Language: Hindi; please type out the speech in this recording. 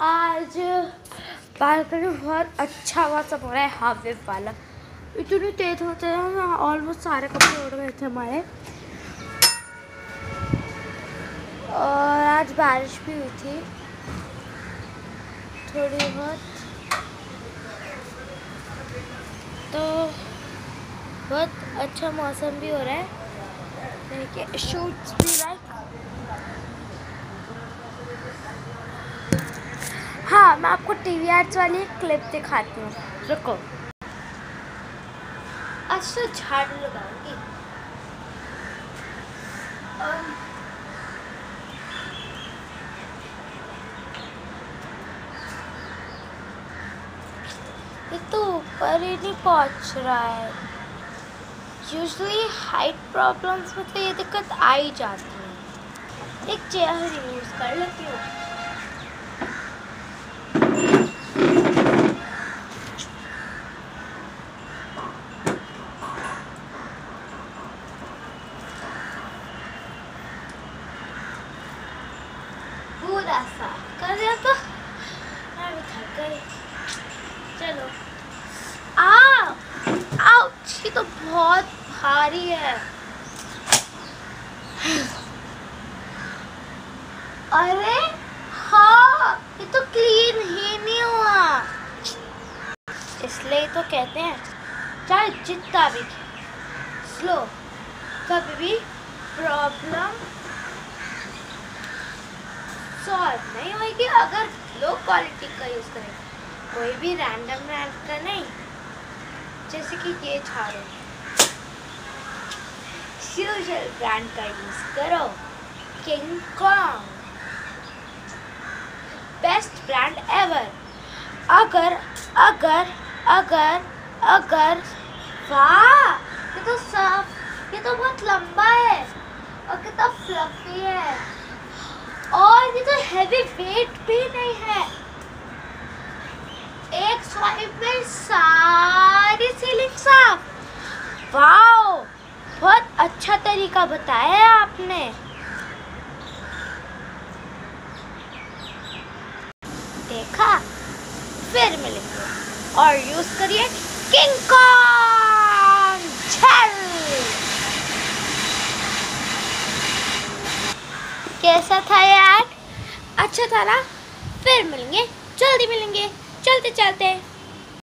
आज बालकनी में बहुत अच्छा मौसम हो रहा है। हाफ़ हावे वाला। इतनी तेज होते हैं ना ऑलमोस्ट सारे कपड़े उड़ गए थे हमारे। और आज बारिश भी हुई थी। थोड़ी बहुत। तो बहुत अच्छा मौसम भी हो रहा है। शूट्स भी लाइक हाँ मैं आपको टीवी आर्ट्स वाली एक क्लिप दिखाती हूँ। रुको। तो झाड़ू लगाऊँगी। ये तो ऊपर ही नहीं पहुँच रहा है। यूजली हाइट प्रॉब्लम्स में तो ये दिक्कत आ ही जाती है। एक चेयर यूज़ कर लेती हूँ। पूरा सा कर दिया तो मैं भी थक गई चलो। आ आउच ये तो बहुत भारी है। अरे! हाँ! ये तो क्लीन ही नहीं हुआ। इसलिए तो कहते हैं, चाहे जितना भी। स्लो कभी भी प्रॉब्लम सॉल्व नहीं होगी अगर लो क्वालिटी का यूज़ करें, कोई भी रैंडम ब्रांड का नहीं, जैसे कि ये झाड़ू यूजल ब्रांड का यूज़ करो। King Kong best brand ever अगर अगर अगर अगर, वाह! ये तो साफ़ ये तो बहुत लंबा है और कितना फ्लफी है। और ये तो हैवी वेट भी नहीं है। एक स्वाइप में सारी सीलिंग साफ़। वाओ बहुत अच्छा तरीका बताया आपने। देखा? फिर मिलेंगे। और यूज़ करिए किंग कॉन्ग कैसा था यार? अच्छा था ना? फिर मिलेंगे जल्दी मिलेंगे। चलते चलते